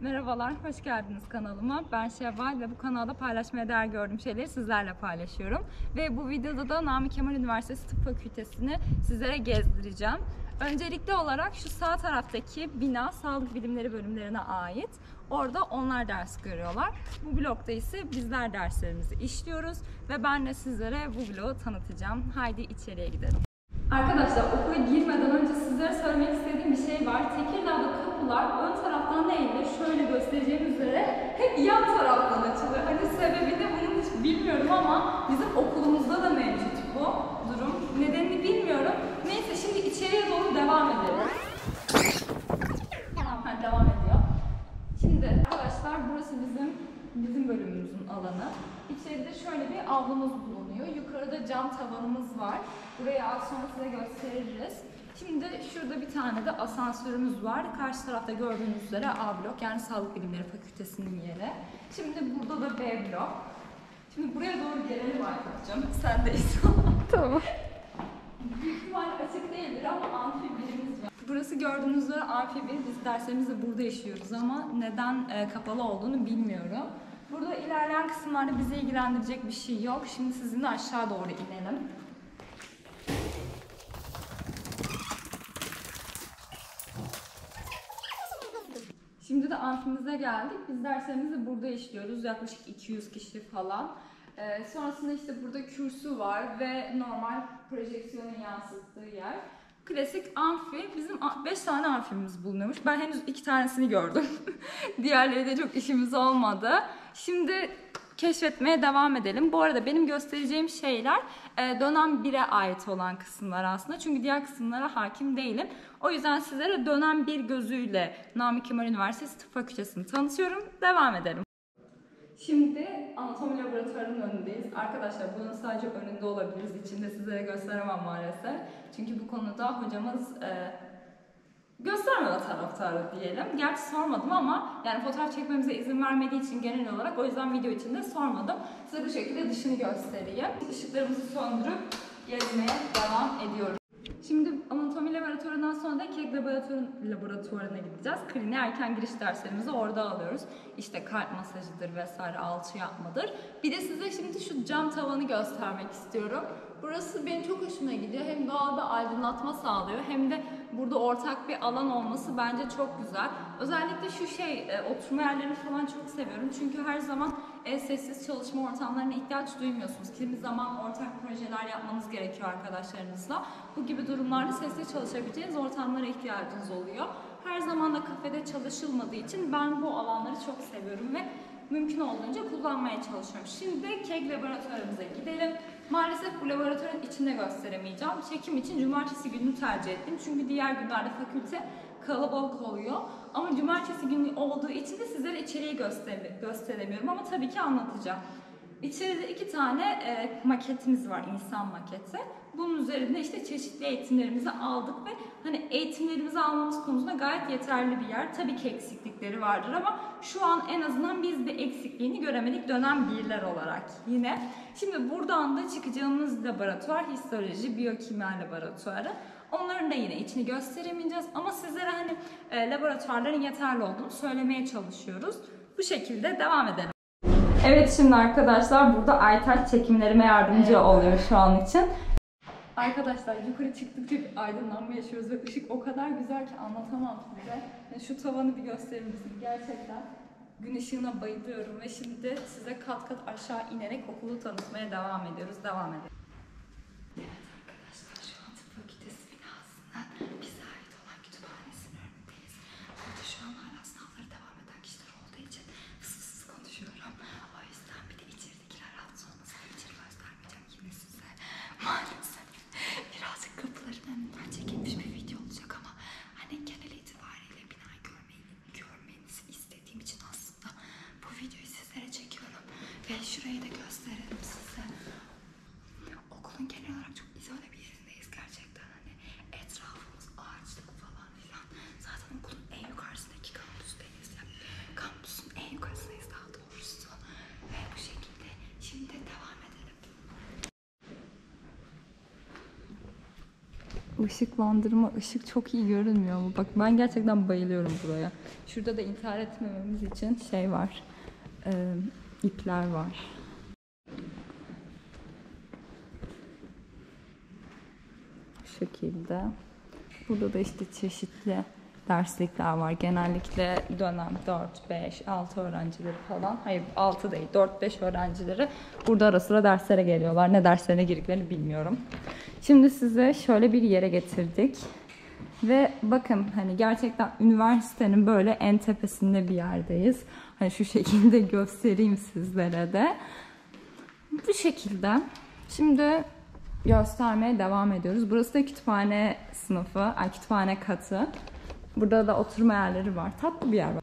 Merhabalar, hoş geldiniz kanalıma. Ben Şevval ve bu kanalda paylaşmaya değer gördüğüm şeyleri sizlerle paylaşıyorum. Ve bu videoda da Nami Kemal Üniversitesi Tıp Fakültesini sizlere gezdireceğim. Öncelikli olarak şu sağ taraftaki bina sağlık bilimleri bölümlerine ait. Orada onlar ders görüyorlar. Bu blokta ise bizler derslerimizi işliyoruz ve ben de sizlere bu bloğu tanıtacağım. Haydi içeriye gidelim. Arkadaşlar okula girmeden önce sizlere söylemek istediğim bir şey var. Tekirdağ'da kapılar ön taraftan değil de şöyle göstereceğim üzere hep yan taraftan açılıyor. Hani sebebi de bunun hiç bilmiyorum ama bizim okulumuzda da mevcut bu durum. Nedenini bilmiyorum. Neyse şimdi içeriye doğru devam edelim. Tamam, ha, devam ediyor. Şimdi arkadaşlar burası bizim bizim bölümümüzün alanı. İçeride şöyle bir avlumuz bulunuyor. Yukarıda cam tavanımız var. Burayı az sonra size gösteririz. Şimdi şurada bir tane de asansörümüz var. Karşı tarafta gördüğünüz üzere A blok yani Sağlık Bilimleri Fakültesinin yeri. Şimdi burada da B blok. Şimdi buraya doğru gelelim Aytaç'cığım. Sendeyiz. Tamam. Büyük ihtimal açık değildir ama amfi birimiz var. Burası gördüğünüz üzere amfi bir. Biz derslerimizi burada işliyoruz ama neden e, kapalı olduğunu bilmiyorum. Burada ilerleyen kısımlarda bizi ilgilendirecek bir şey yok. Şimdi sizinle aşağı doğru inelim. Şimdi de amfimize geldik. Biz derslerimizi burada işliyoruz. Yaklaşık 200 kişi falan. Ee, sonrasında işte burada kürsü var ve normal projeksiyonun yansıttığı yer. Klasik amfi. Bizim 5 tane amfimiz bulunuyormuş. Ben henüz 2 tanesini gördüm. Diğerleri de çok işimiz olmadı. Şimdi keşfetmeye devam edelim. Bu arada benim göstereceğim şeyler e, dönem 1'e ait olan kısımlar aslında. Çünkü diğer kısımlara hakim değilim. O yüzden sizlere dönem 1 gözüyle Nami Kemal Üniversitesi Tıp Fakültesini tanıtıyorum. Devam edelim. Şimdi anatomi laboratuvarının önündeyiz. Arkadaşlar bunun sadece önünde olabiliriz. İçinde sizlere gösteremem maalesef. Çünkü bu konuda hocamız e, göstermeme taraftarı diyelim. Gerçi sormadım ama yani fotoğraf çekmemize izin vermediği için genel olarak o yüzden video içinde sormadım. Size bu şekilde dışını göstereyim. Işıklarımızı söndürüp gezmeye devam ediyoruz. Şimdi anatomi laboratuvarından sonra da kek laboratuvarın, laboratuvarına gideceğiz. Kliniğe erken giriş derslerimizi orada alıyoruz. İşte kalp masajıdır vesaire, alçı yapmadır. Bir de size şimdi şu cam tavanı göstermek istiyorum. Burası benim çok hoşuma gidiyor. Hem doğal bir aydınlatma sağlıyor hem de burada ortak bir alan olması bence çok güzel. Özellikle şu şey, e, oturma yerlerini falan çok seviyorum. Çünkü her zaman e, sessiz çalışma ortamlarına ihtiyaç duymuyorsunuz. Kimi zaman ortak projeler yapmanız gerekiyor arkadaşlarınızla. Bu gibi durumlarda sessiz çalışabileceğiniz ortamlara ihtiyacınız oluyor. Her zaman da kafede çalışılmadığı için ben bu alanları çok seviyorum ve mümkün olduğunca kullanmaya çalışıyorum. Şimdi kek laboratuvarımıza gidelim. Maalesef bu laboratuvarın içinde gösteremeyeceğim. Çekim için cumartesi gününü tercih ettim. Çünkü diğer günlerde fakülte kalabalık oluyor. Ama cumartesi günü olduğu için de sizlere içeriği göster gösteremiyorum ama tabii ki anlatacağım. İçeride iki tane e, maketimiz var, insan maketi. Bunun üzerinde işte çeşitli eğitimlerimizi aldık ve hani eğitimlerimizi almamız konusunda gayet yeterli bir yer. Tabii ki eksiklikleri vardır ama şu an en azından biz bir eksikliğini göremedik dönem birler olarak yine. Şimdi buradan da çıkacağımız laboratuvar histoloji, biyokimya laboratuvarı. Onların da yine içini gösteremeyeceğiz ama sizlere hani e, laboratuvarların yeterli olduğunu söylemeye çalışıyoruz. Bu şekilde devam edelim. Evet şimdi arkadaşlar burada Aytaç çekimlerime yardımcı Evet. oluyor şu an için. Arkadaşlar yukarı çıktıkça bir aydınlanma yaşıyoruz ve ışık o kadar güzel ki anlatamam size. Yani şu tavanı bir gösterir misiniz? Gerçekten gün ışığına bayılıyorum ve şimdi size kat kat aşağı inerek okulu tanıtmaya devam ediyoruz. Devam edelim. Evet arkadaşlar şu an tıp fakültesi binasında bize ait olan kütüphanesinin önündeyiz. Burada şu an hala sınavları devam eden kişiler olduğu için fıs fıs konuşuyorum. O yüzden bir de içeridekiler rahatsız olmasın. İçeri göstermeyeceğim yine size. Maalesef birazcık kapıların önünden çekilmiş bir video olacak ama hani genel itibariyle binayı görmeyi, görmenizi istediğim için aslında bu videoyu sizlere çekiyorum. Ve şurayı da gösterelim size. Okulun genel olarak çok izole bir yerindeyiz gerçekten. Hani etrafımız ağaçlık falan filan. Zaten okulun en yukarısındaki kampüsteyiz. Yani kampüsün en yukarısındayız daha doğrusu. Ve bu şekilde şimdi devam edelim. Işıklandırma, ışık çok iyi görünmüyor mu? Bak ben gerçekten bayılıyorum buraya. Şurada da intihar etmememiz için şey var. e, ipler var. Bu şekilde. Burada da işte çeşitli derslikler var. Genellikle dönem 4, 5, 6 öğrencileri falan. Hayır 6 değil 4, 5 öğrencileri burada ara sıra derslere geliyorlar. Ne derslerine girdiklerini bilmiyorum. Şimdi size şöyle bir yere getirdik. Ve bakın hani gerçekten üniversitenin böyle en tepesinde bir yerdeyiz. Hani şu şekilde göstereyim sizlere de. Bu şekilde. Şimdi göstermeye devam ediyoruz. Burası da kütüphane sınıfı, ay kütüphane katı. Burada da oturma yerleri var. Tatlı bir yer var.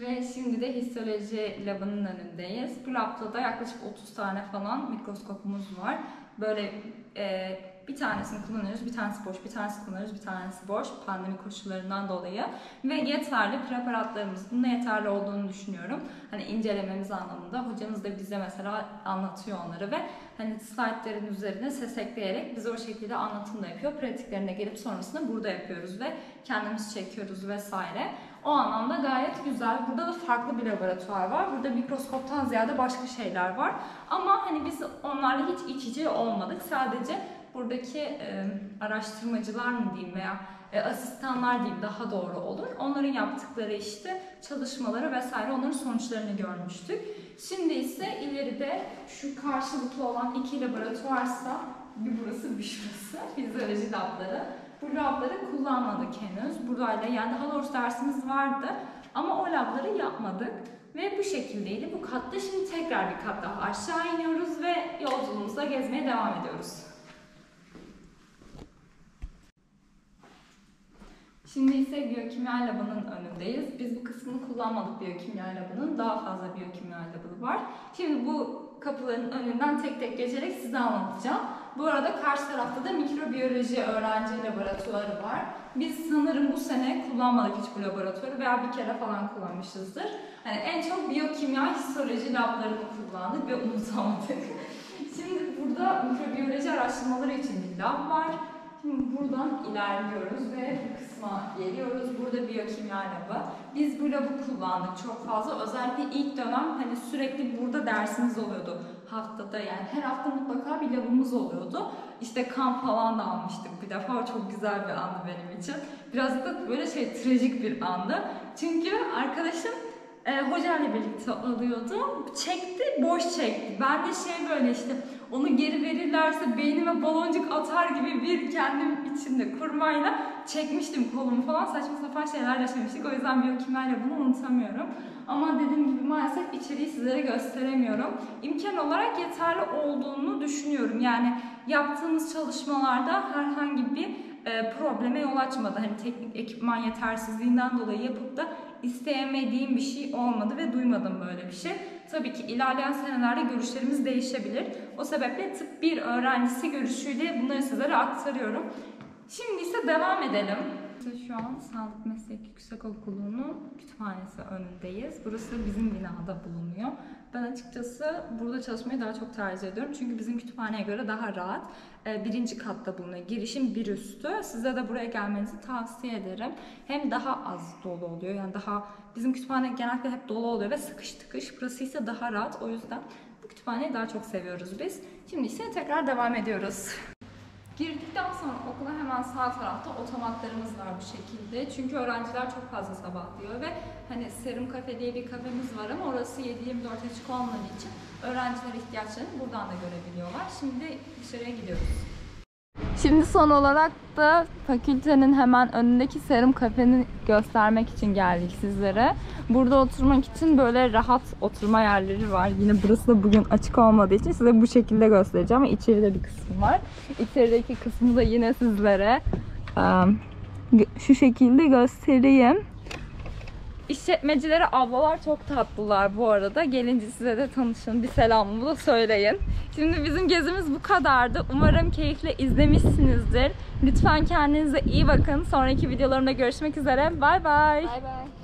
Ve şimdi de histoloji labının önündeyiz. Bu labda da yaklaşık 30 tane falan mikroskopumuz var. Böyle e, bir tanesini kullanıyoruz, bir tanesi boş, bir tanesi kullanıyoruz, bir tanesi boş pandemi koşullarından dolayı. Ve yeterli preparatlarımız, bunun da yeterli olduğunu düşünüyorum. Hani incelememiz anlamında. Hocamız da bize mesela anlatıyor onları ve hani slaytların üzerine ses ekleyerek bize o şekilde anlatım da yapıyor. Pratiklerine gelip sonrasında burada yapıyoruz ve kendimiz çekiyoruz vesaire. O anlamda gayet güzel. Burada da farklı bir laboratuvar var. Burada mikroskoptan ziyade başka şeyler var. Ama hani biz onlarla hiç iç içe olmadık. Sadece buradaki e, araştırmacılar mı diyeyim veya e, asistanlar diyeyim daha doğru olur. Onların yaptıkları işte çalışmaları vesaire onların sonuçlarını görmüştük. Şimdi ise ileride şu karşılıklı olan iki laboratuvarsa bir burası bir şurası fizyoloji labları. Bu labları kullanmadık henüz. Burayla yani daha doğrusu dersimiz vardı ama o labları yapmadık. Ve bu şekildeydi. Bu katta şimdi tekrar bir kat daha aşağı iniyoruz ve yolculuğumuza gezmeye devam ediyoruz. Şimdi ise biyokimya labının önündeyiz. Biz bu kısmını kullanmadık biyokimya labının. Daha fazla biyokimya labı var. Şimdi bu kapıların önünden tek tek geçerek size anlatacağım. Bu arada karşı tarafta da mikrobiyoloji öğrenci laboratuvarı var. Biz sanırım bu sene kullanmadık hiç bu laboratuvarı veya bir kere falan kullanmışızdır. Hani en çok biyokimya histoloji lablarını kullandık ve unutamadık. Şimdi burada mikrobiyoloji araştırmaları için bir lab var. Buradan ilerliyoruz ve bu kısma geliyoruz. Burada biyokimya labı. Biz bu labı kullandık çok fazla. Özellikle ilk dönem hani sürekli burada dersimiz oluyordu. Haftada yani her hafta mutlaka bir labımız oluyordu. İşte kan falan da almıştık bir defa. O çok güzel bir andı benim için. Biraz da böyle şey trajik bir andı. Çünkü arkadaşım e, hocayla birlikte alıyordu. Çekti, boş çekti. Ben de şey böyle işte onu geri verirlerse beynime baloncuk atar gibi bir kendim içinde kurmayla çekmiştim kolumu falan. Saçma sapan şeyler yaşamıştık. O yüzden biyokimyayla bunu unutamıyorum. Ama dediğim gibi maalesef içeriği sizlere gösteremiyorum. İmkan olarak yeterli olduğunu düşünüyorum. Yani yaptığımız çalışmalarda herhangi bir e, probleme yol açmadı. Hani teknik ekipman yetersizliğinden dolayı yapıp da isteyemediğim bir şey olmadı ve duymadım böyle bir şey. Tabii ki ilerleyen senelerde görüşlerimiz değişebilir. O sebeple tıp bir öğrencisi görüşüyle bunları sizlere aktarıyorum. Şimdi ise devam edelim. Şu an Sağlık Meslek Yüksekokulu'nun kütüphanesi önündeyiz. Burası bizim binada bulunuyor. Ben açıkçası burada çalışmayı daha çok tercih ediyorum. Çünkü bizim kütüphaneye göre daha rahat. Ee, birinci katta bulunuyor. Girişin bir üstü. Size de buraya gelmenizi tavsiye ederim. Hem daha az dolu oluyor. Yani daha bizim kütüphane genellikle hep dolu oluyor ve sıkış tıkış. Burası ise daha rahat. O yüzden bu kütüphaneyi daha çok seviyoruz biz. Şimdi ise tekrar devam ediyoruz. Girdikten sonra okula hemen sağ tarafta otomatlarımız var bu şekilde. Çünkü öğrenciler çok fazla sabahlıyor ve hani Serum Kafe diye bir kafemiz var ama orası 7-24 açık olmadığı için öğrenciler ihtiyaçlarını buradan da görebiliyorlar. Şimdi dışarıya gidiyoruz. Şimdi son olarak da fakültenin hemen önündeki Serum Kafe'ni göstermek için geldik sizlere. Burada oturmak için böyle rahat oturma yerleri var. Yine burası da bugün açık olmadığı için size bu şekilde göstereceğim. İçeride bir kısım var. İçerideki kısmı da yine sizlere şu şekilde göstereyim. İşletmecileri ablalar çok tatlılar bu arada. Gelince size de tanışın. Bir selamımı da söyleyin. Şimdi bizim gezimiz bu kadardı. Umarım keyifle izlemişsinizdir. Lütfen kendinize iyi bakın. Sonraki videolarımda görüşmek üzere. Bay bay. Bay bay.